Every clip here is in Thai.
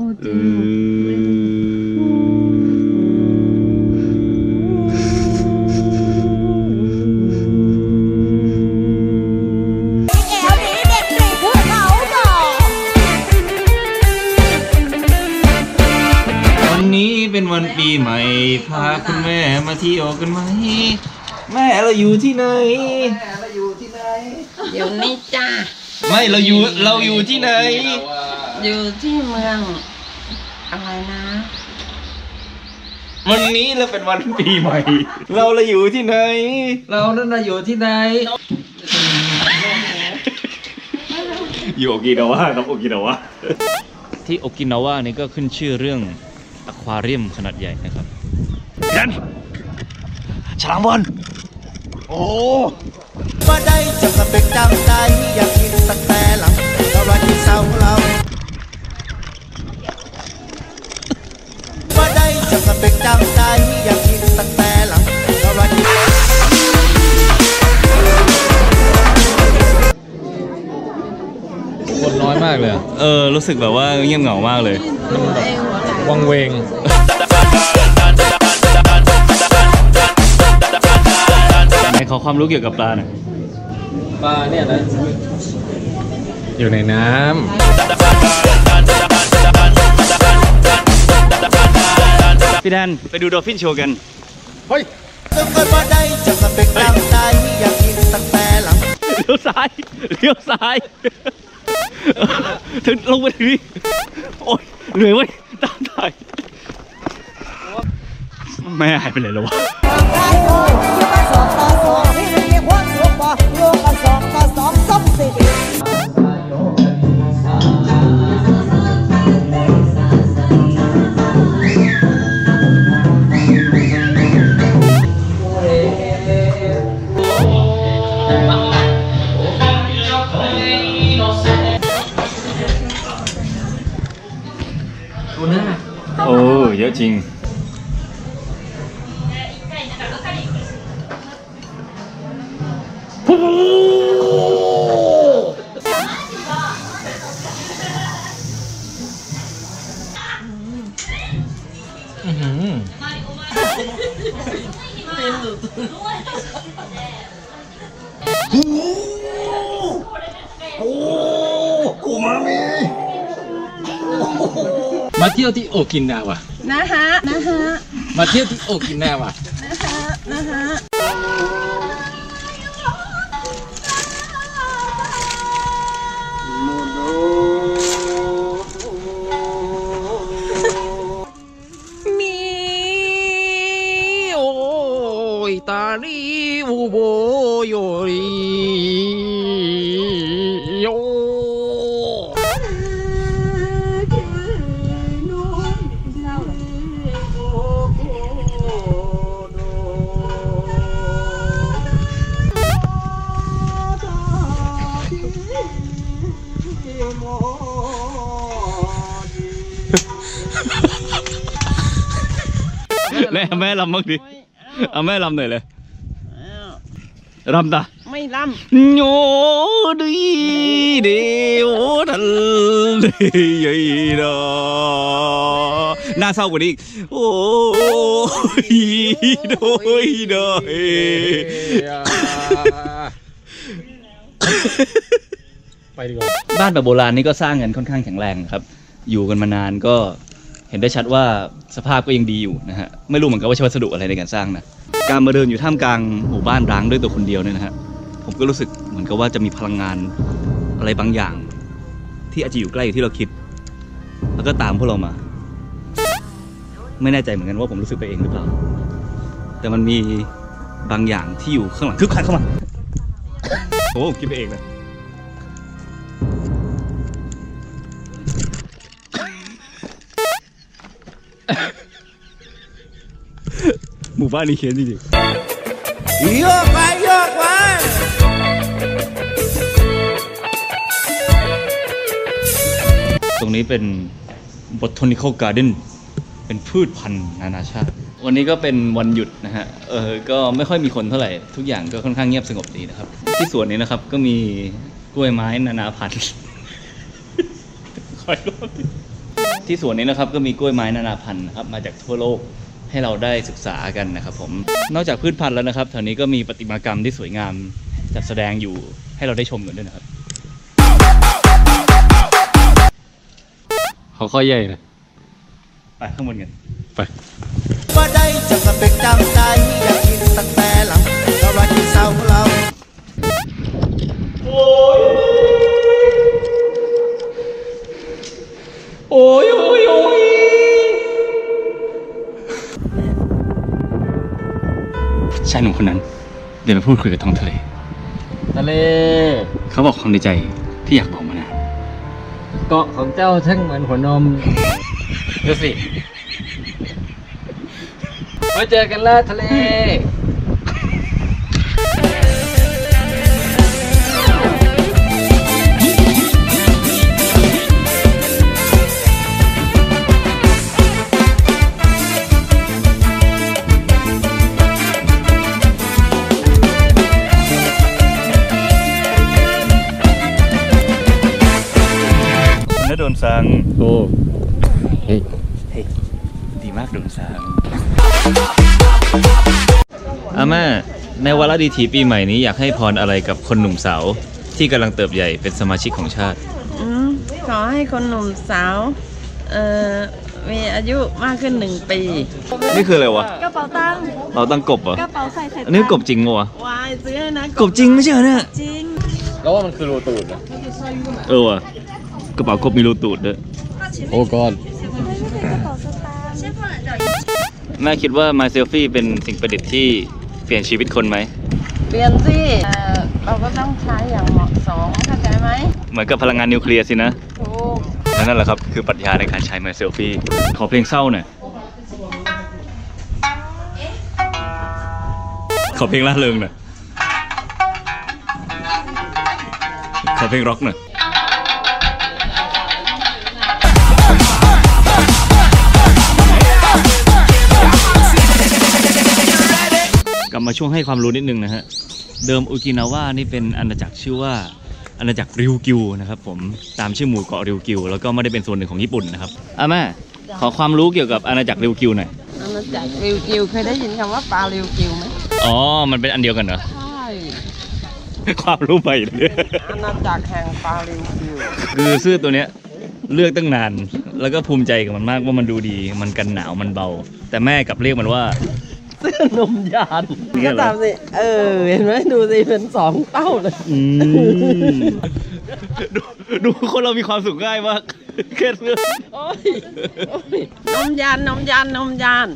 เออแอวนี้เด็กสี่คือเขาบอกวันนี้เป็นวันปีใหม่ พาคุณแม่มาเที่ยวกันไหม แม่เราอยู่ที่ไหน อยู่นี่จ้าไม่เราอยู่เราอยู่ที่ไหน อยู่ที่เมือง อะไรนะ วันนี้เราเป็นวันปีใหม่ เราเราอยู่ที่ไหน เรานั่นน่ะอยู่ที่ไหนอยู่โอกินาวะครับโอกินาวะที่โอกินาวะนี่ก็ขึ้นชื่อเรื่องอควาเรียมขนาดใหญ่นะครับยันฉลามบอลโอ้ว่าได้จะกระเป็กจำใจอยากกินตั้งแต่หลัง จะกระเป็กจำใจอยากกินตั้งแต่หลังเราว่ากินคนน้อยมากเลยอะเออ รู้สึกแบบว่าเงียบเหงามากเลย วังเวง ไหนขอความรู้เกี่ยวกับปลาหน่อยปลาเนี่ยนะ อยู่ในน้ พี่แดนไปดูดอลฟินโชว์กันตึงกันว่าได้จะกระเป็กจำใจอยากกินตั้งแต่หลังเลี้ยวซ้ายเลี้ยวซ้ายถึงลงไปถึงนี่โอ๊ยเหนื่อยเว้ยตามถ่ายแม่หายไปเลยแล้ววะ โอ้เยอะจริงำ มาเที่ยวที่โอกินาวะนะฮะนะฮะมาเที่ยวที่โอกินาวะนะฮะมีโอ้ยตาลีอูโบโยรี แม่แม่ลำบ้างดิเอาแม่ลำหน่อยเลยลำตาไม่ลโยดีเดียวทันเลยดอน่าเศร้ากว่านี้อีกโอ้ยโดยโดยไปดีกว่าบ้านแบบโบราณนี่ก็สร้างกันค่อนข้างแข็งแรงครับ อยู่กันมานานก็ เห็นได้ชัดว่าสภาพก็ยังดีอยู่นะฮะไม่รู้เหมือนกันว่าใช้วัสดุอะไรในการสร้างนะการมาเดินอยู่ท่ามกลางหมู่บ้านร้างด้วยตัวคนเดียวเนี่ยนะฮะผมก็รู้สึกเหมือนกับว่าจะมีพลังงานอะไรบางอย่าง ที่อาจจะอยู่ใกล้อย่ที่เราคิด แล้วก็ตามพวกเรามา ไม่แน่ใจเหมือนกันว่าผมรู้สึกไปเองหรือเปล่า แต่มันมีบางอย่างที่อยู่ข้างหลังคือใครเข้ามาโอ้คิดไปเองนะห บ้านนี้เขียนจริงโยกไปโยกไปๆตรงนี้เป็น botanical garden เป็นพืชพันธุ์นานาชาติ วันนี้ก็เป็นวันหยุดนะฮะ เออ ก็ไม่ค่อยมีคนเท่าไหร่ ทุกอย่างก็ค่อนข้างเงียบสงบดีนะครับ ที่สวนนี้นะครับก็มีกล้วยไม้นานาพันธุ์คอยรอบที่สวนนี้นะครับก็มีกล้วยไม้นานาพันธุ์นะครับมาจากทั่วโลก ให้เราได้ศึกษากันนะครับผมนอกจากพืชพันธุ์แล้วนะครับแถวนี้ก็มีประติมากรรมที่สวยงามจัดแสดงอยู่ให้เราได้ชมกันด้วยนะครับเขาข้อใหญ่นะไปข้างบนกันบ่ได้จะกระเป็กจำใจอยากกินตั้งแต่หลังเราว่ากินเศร้าเราโอ้ยโอ้ยโอ้ย ชายหนุ่มคนนั้น เดินไปพูดคุยกับท้องทะเลทะเล เขาบอกความในใจที่อยากบอกมานานเกาะของเจ้าช่างเหมือนหัวนมดูสิมาเจอกันแล้วทะเล และโดนซังโอ้เฮ้ยดีมากโดนซังอาม่าในวาระดีถีปีใหม่นี้อยากให้พรอะไรกับคนหนุ่มสาว ที่กำลังเติบใหญ่เป็นสมาชิกของชาติ อืมขอให้คนหนุ่มสาว เอ่อ มีอายุมากขึ้นหนึ่งปี นี่คืออะไรวะกระเป๋าตังค์เราตั้งกบเหรอกระเป๋าใส่ใส่อันนี้กบจริงวะวายซื้อให้นะกบจริงไม่ใช่เหรอเนี่ยจริง แล้วว่ามันคือรูตูดเหรอเออว่ะก ระเป๋ากบมีรูตูดด้วยโอ้ก้อนแม่คิดว่า My Selfie เป็นสิ่งประดิษฐ์ที่เปลี่ยนชีวิตคนไหม เปลี่ยนสิเอ่อเราก็ต้องใช้อย่างเหมาะสมเข้าใจไหมเหมือนกับพลังงานนิวเคลียร์สินะถูกและนั่นแหละครับ คือปรัชญาในการใช้ My Selfie ขอเพลงเศร้าหน่อยขอเพลงล่าเริงหน่อยขอเพลงร็อกหน่อย ลับมาช่วงให้ความรู้นิดนึงนะฮะ เดิมโอกินาว่านี่เป็นอาณาจักรชื่อว่าอาณาจักรริวกิวนะครับผมตามชื่อหมู่เกาะริวกิว แล้วก็ไม่ได้เป็นส่วนหนึ่งของญี่ปุ่นนะครับอาแม่ขอความรู้เกี่ยวกับอาณาจักรริวกิวหน่อยอาณาจักรริวกิวเคยได้ยินคำว่าปลาริวกิวไหมอ๋อ มันเป็นอันเดียวกันเหรอ ใช่ความรู้ใหม่เลยอาณาจักรแห่งปลาริวกิวคือเสื้อตัวเนี้ยเลือกตั้งนาน แล้วก็ภูมิใจกับมันมากว่ามันดูดี มันกันหนาว มันเบา แต่แม่กลับเรียกมันว่า เสื้อนมยานเนี่ก็ยเหรอ ตามสิ เออ เห็นไหมดูสิ เป็นสองเต้าเลยอืมดูดูคนเรามีความสุขง่ายมากแค่เสื้อโอ้ยโอ้ยนมยานนมยานนมยาน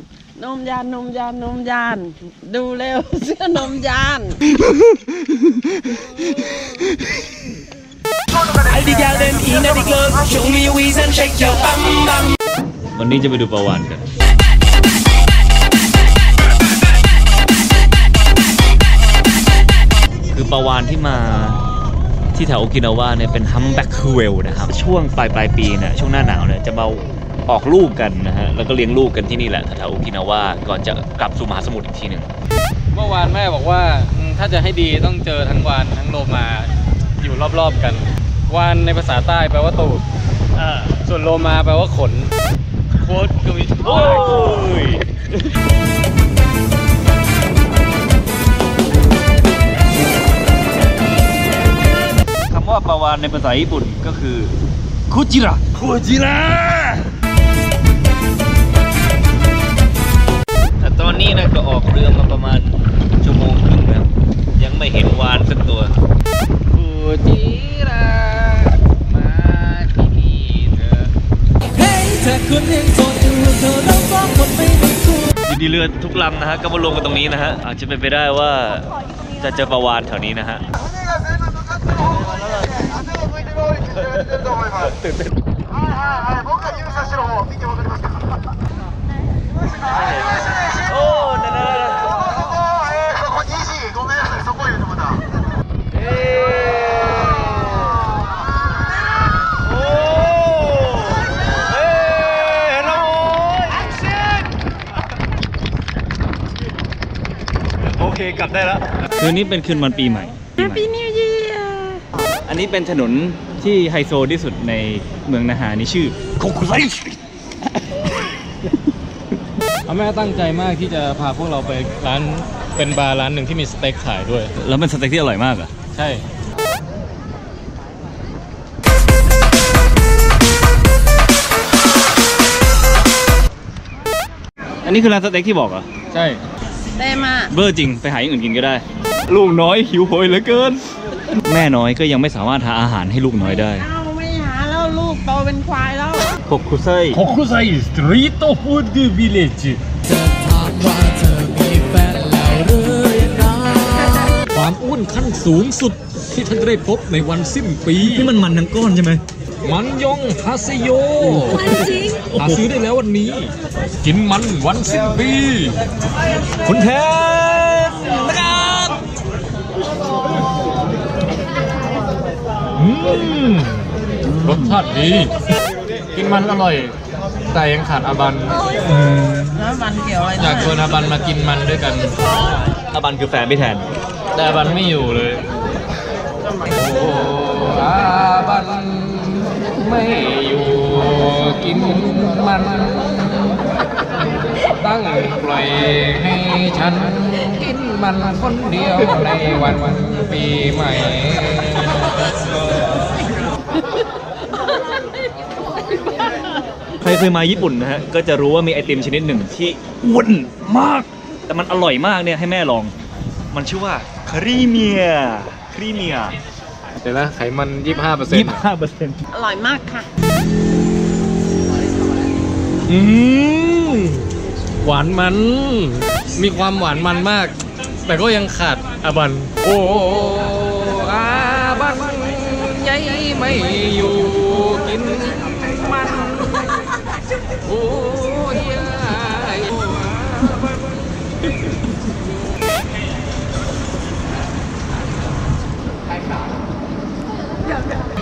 นมยานนมยานนมยาน ดูเร็วเสื้อนมยานวันนี้จะไปดูประวันกัน คือวานที่มาที่แถวโอกินาวาเนี่ยเป็น humpback whale นะครับ ช่วงปลายปลายปีเนี่ยช่วงหน้าหนาวเนี่ยจะมาออกลูกกันนะฮะแล้วก็เลี้ยงลูกกันที่นี่แหละแถวโอกินาวาก่อนจะกลับสู่มหาสมุทรอีกทีหนึ่งเมื่อวานแม่บอกว่าถ้าจะให้ดีต้องเจอทั้งวาฬทั้งโลมาอยู่รอบๆกัน วาฬในภาษาใต้แปลว่าตูดส่วนโลมาแปลว่าขนโคตรก็มีโอ้ย ว่าปลาวานในภาษาญี่ปุ่นก็คือคุจิระคุจิระแต่ตอนนี้นะก็ออกเรือมาประมาณชั่วโมงครึ่งแล้วยังไม่เห็นวานสักตัวคูจิระมาที่นี่เถอะอยู่ดีเรือทุกลำนะฮะก็มารวมกันตรงนี้นะฮะอาจจะเป็นไปได้ว่าจะเจอปลาวานแถวนี้นะฮะ โอ้นั่นนั่นนั่นโอ้เฮ้ยเห็นแล้วโอ้ยโอเค กลับได้แล้ว คืนนี้เป็นคืนวันปีใหม่ Happy New Year อันนี้เป็นถนน ที่ไฮโซที่สุดในเมืองนาหานี่ชื่อโคคุไซเอาแม่ตั้งใจมากที่จะพาพวกเราไปร้านเป็นบาร์ร้านหนึ่งที่มีสเต็กขายด้วย แล้วเป็นสเต็กที่อร่อยมากอะ ใช่อันนี้คือร้านสเต็กที่บอกเหรอ ใช่ เต้มาเบอร์จริง ไปหาอย่างอื่นกินก็ได้ ลูกน้อยหิวโหยเหลือเกิน แม่น้อยก็ยังไม่สามารถหาอาหารให้ลูกน้อยได้ เอ้าไม่หาแล้วลูกโตเป็นควายแล้วหกคุไซฮอกคุไซสตรีทฟู้ดวิลเลจความอ้วนขั้นสูงสุดที่ท่านจะได้พบในวันสิ้นปี นี่มันมันทั้งก้อนใช่ไหม มันยองฮาเซโยหาซื้อได้แล้ววันนี้ กินมันวันสิ้นปี คุณแทนนะครับ อืมรสชาติดี กินมันอร่อย แต่ยังขาดอาบัน แล้วมันเกี่ยวอะไรอยากชวนอาบันมากินมันด้วยกัน อาบันคือแฟนพี่แทน แต่อาบันไม่อยู่เลย โอ้อาบันไม่อยู่กินมัน ตั้งปล่อยให้ฉันกิน มันคนเดียวในวันปีใหม่ใครเคยมาญี่ปุ่นนะฮะก็จะรู้ว่ามีไอติมชนิดหนึ่งที่อ้วนมาก แต่มันอร่อยมากเนี่ยให้แม่ลอง มันชื่อว่าครีเมียครีเมียเดี๋ยวนะไขมันยี่ห้าเปอร์เซ็นยี่ต์สิบห้าเปอร์เซ็นต์อร่อยมากค่ะ อืมหวานมัน มีความหวานมันมาก แต่ก็ยังขาดอาบัน โอ้อาบันใหญ่ไม่อยู่กินมันโอ้ยยาย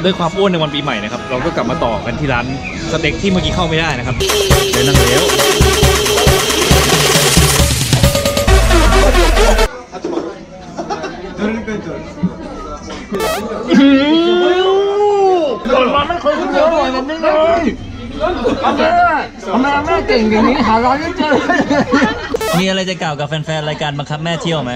ด้วยความอ้วนในวันปีใหม่นะครับ เราก็กลับมาต่อกันที่ร้านสเต็กที่เมื่อกี้เข้าไม่ได้นะครับเดินนั่งแล้ว มีอะไรจะกล่าวกับแฟนๆ รายการบังคับแม่เที่ยวไหม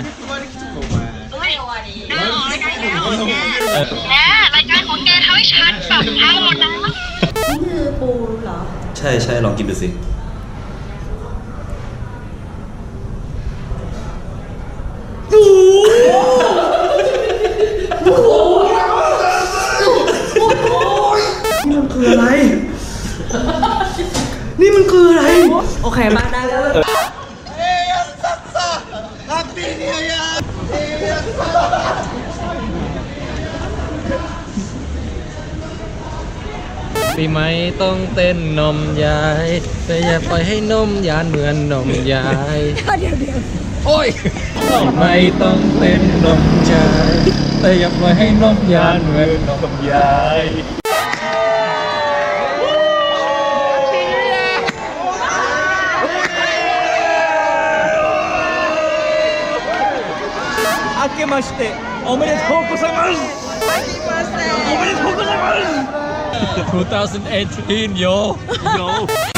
แม่รายการของแกทำให้ฉันแบบพังหมดแล้วใช่ใช่ลองกินดูสิ ปีไหมต้องเต้นนมยายแต่อย่าปล่อยให้นมยานเหมือนนมยายเดี๋ยวเดี๋ยวโอ้ยปีไหมต้องเต้นนมยายแต่อย่าปล่อยให้นมยานเหมือนนมยาย けましておめでとうございますおめでとうございます2018 yo yo